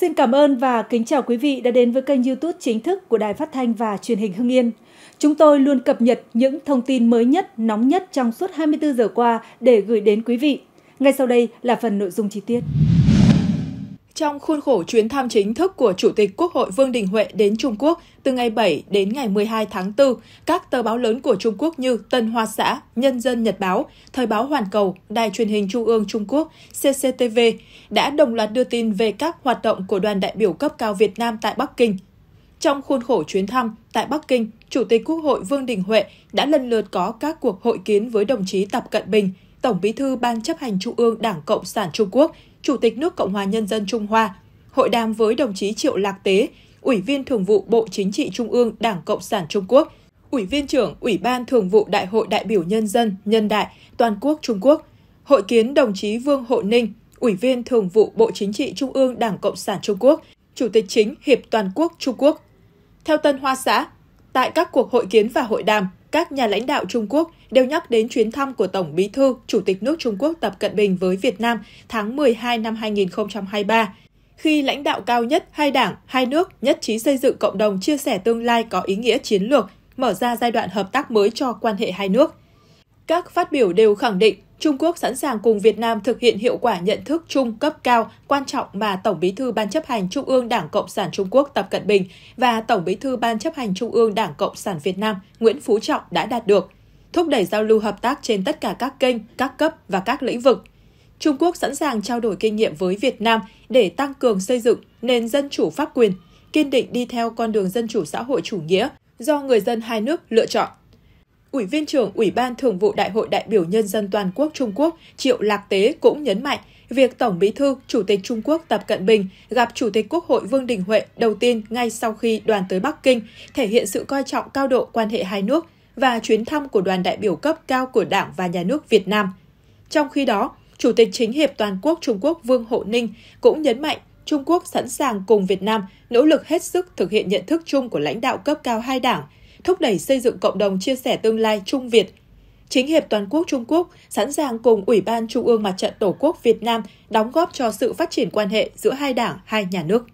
Xin cảm ơn và kính chào quý vị đã đến với kênh YouTube chính thức của Đài Phát thanh và Truyền hình Hưng Yên. Chúng tôi luôn cập nhật những thông tin mới nhất, nóng nhất trong suốt 24 giờ qua để gửi đến quý vị. Ngay sau đây là phần nội dung chi tiết. Trong khuôn khổ chuyến thăm chính thức của Chủ tịch Quốc hội Vương Đình Huệ đến Trung Quốc từ ngày 7 đến ngày 12 tháng 4, các tờ báo lớn của Trung Quốc như Tân Hoa Xã, Nhân dân Nhật Báo, Thời báo Hoàn Cầu, Đài truyền hình Trung ương Trung Quốc, CCTV đã đồng loạt đưa tin về các hoạt động của đoàn đại biểu cấp cao Việt Nam tại Bắc Kinh. Trong khuôn khổ chuyến thăm tại Bắc Kinh, Chủ tịch Quốc hội Vương Đình Huệ đã lần lượt có các cuộc hội kiến với đồng chí Tập Cận Bình, Tổng Bí thư Ban chấp hành Trung ương Đảng Cộng sản Trung Quốc, Chủ tịch nước Cộng hòa Nhân dân Trung Hoa, hội đàm với đồng chí Triệu Lạc Tế, Ủy viên Thường vụ Bộ Chính trị Trung ương Đảng Cộng sản Trung Quốc, Ủy viên trưởng Ủy ban Thường vụ Đại hội đại biểu Nhân dân Nhân đại Toàn quốc Trung Quốc, hội kiến đồng chí Vương Hộ Ninh, Ủy viên Thường vụ Bộ Chính trị Trung ương Đảng Cộng sản Trung Quốc, Chủ tịch chính Hiệp Toàn quốc Trung Quốc. Theo Tân Hoa Xã, tại các cuộc hội kiến và hội đàm, các nhà lãnh đạo Trung Quốc đều nhắc đến chuyến thăm của Tổng Bí thư, Chủ tịch nước Trung Quốc Tập Cận Bình với Việt Nam tháng 12 năm 2023, khi lãnh đạo cao nhất hai đảng, hai nước nhất trí xây dựng cộng đồng chia sẻ tương lai có ý nghĩa chiến lược, mở ra giai đoạn hợp tác mới cho quan hệ hai nước. Các phát biểu đều khẳng định Trung Quốc sẵn sàng cùng Việt Nam thực hiện hiệu quả nhận thức chung cấp cao quan trọng mà Tổng Bí thư Ban chấp hành Trung ương Đảng Cộng sản Trung Quốc Tập Cận Bình và Tổng Bí thư Ban chấp hành Trung ương Đảng Cộng sản Việt Nam Nguyễn Phú Trọng đã đạt được, thúc đẩy giao lưu hợp tác trên tất cả các kênh, các cấp và các lĩnh vực. Trung Quốc sẵn sàng trao đổi kinh nghiệm với Việt Nam để tăng cường xây dựng nền dân chủ pháp quyền, kiên định đi theo con đường dân chủ xã hội chủ nghĩa do người dân hai nước lựa chọn. Ủy viên trưởng Ủy ban Thường vụ Đại hội đại biểu Nhân dân Toàn quốc Trung Quốc Triệu Lạc Tế cũng nhấn mạnh việc Tổng Bí thư, Chủ tịch Trung Quốc Tập Cận Bình gặp Chủ tịch Quốc hội Vương Đình Huệ đầu tiên ngay sau khi đoàn tới Bắc Kinh thể hiện sự coi trọng cao độ quan hệ hai nước và chuyến thăm của đoàn đại biểu cấp cao của Đảng và Nhà nước Việt Nam. Trong khi đó, Chủ tịch Chính hiệp Toàn quốc Trung Quốc Vương Hộ Ninh cũng nhấn mạnh Trung Quốc sẵn sàng cùng Việt Nam nỗ lực hết sức thực hiện nhận thức chung của lãnh đạo cấp cao hai đảng – thúc đẩy xây dựng cộng đồng chia sẻ tương lai Trung Việt. Chính hiệp toàn quốc Trung Quốc sẵn sàng cùng Ủy ban Trung ương Mặt trận Tổ quốc Việt Nam đóng góp cho sự phát triển quan hệ giữa hai đảng, hai nhà nước.